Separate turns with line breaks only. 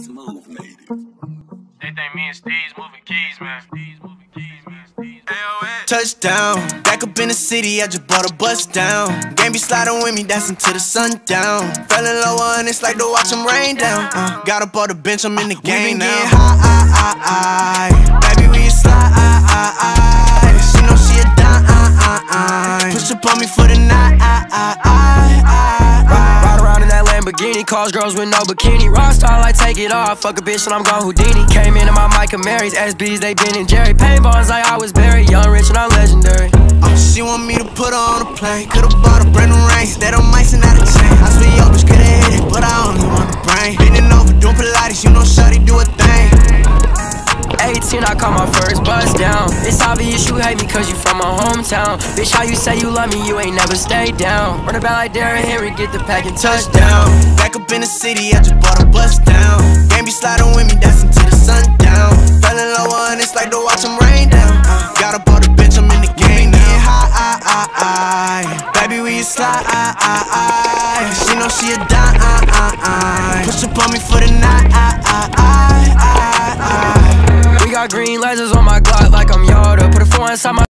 Smooth native.
They think me and Steve's moving keys, man. Steve's moving keys, man. Steve's
Touchdown, back up in the city, I just bought a bus down. Game be sliding with me, dancing to the sundown. Fell in love and it's like to watch them rain down. Uh, got up on the bench, I'm in the game now. Getting high, baby, we slide. She know she a dime. Push up on me for the night.
Lamborghini, calls girls with no bikini. Rockstar, like take it off. Fuck a bitch and I'm gone Houdini. Came into my Mike and Mary's, SBs, they been in Jerry. Paintballs like I was Barry, young, rich, and I'm legendary.
Oh, she want me to put her on a plane. Could've bought a brand new ring. That mice and not a chain. I swear your bitch could've hit it, but I only want the brain. Bending over, doing Pilates, you know, shawty do a thing.
18, I caught my first buzz down. It's obvious you hate me cause you from my hometown. Bitch, how you say you love me, you ain't never stayed down. Run about like Derrick Henry, get the pack and touchdown.
Back up in the city, I just bought a bus down. Game be sliding with me, dancing to the sundown. Fell in love and it's like to watch them rain down. Uh, got up on the bench, I'm in the game now. High, I, I, I. Baby, we slide, I, I, I. She know she a dime, I, I, I. Push up on me for the night, I, I, I, I, I.
We got green lasers on my Glock like I'm Yoda. Put a four inside my